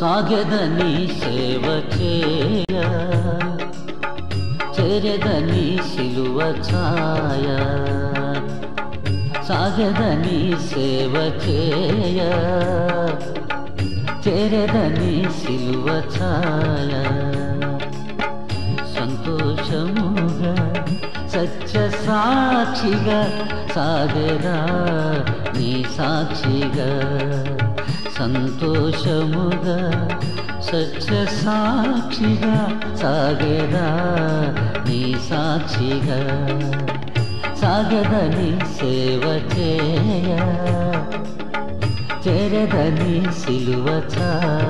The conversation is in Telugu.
సాగదని సేవ చేయ చెరదని సిలువ ఛాయ. సాగదని సేవ చేయ చెరదని సిలువ ఛాయ. సంతోషముగా సత్య సాక్షిగా సాగరా నీ సాక్షిగా. సంతోషముగా సత్య సాక్షిగా సాగరా నీ సాక్షిగా. సాగదని సేవ చేయ చెరదని సిలువ ఛాయ